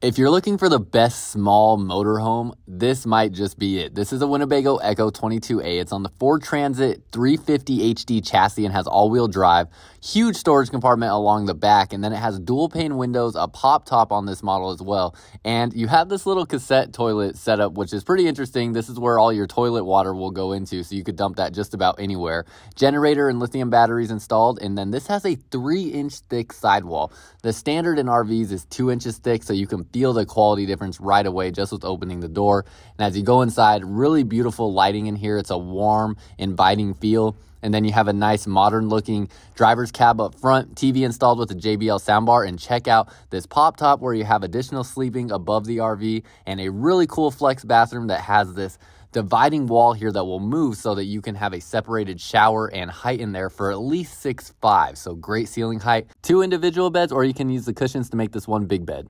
If you're looking for the best small motorhome, this might just be it. This is a Winnebago EKKO 22A. It's on the Ford Transit 350 HD chassis and has all-wheel drive. Huge storage compartment along the back, and then it has dual pane windows, a pop top on this model as well. And you have this little cassette toilet setup, which is pretty interesting. This is where all your toilet water will go into, so you could dump that just about anywhere. Generator and lithium batteries installed, and then this has a three-inch thick sidewall. The standard in RVs is two inches thick, so you can feel the quality difference right away just with opening the door. And as you go inside, really beautiful lighting in here. It's a warm, inviting feel. And then you have a nice modern looking driver's cab up front, TV installed with a JBL soundbar, and check out this pop top where you have additional sleeping above the RV and a really cool flex bathroom that has this dividing wall here that will move so that you can have a separated shower and height in there for at least six five. So great ceiling height, two individual beds, or you can use the cushions to make this one big bed.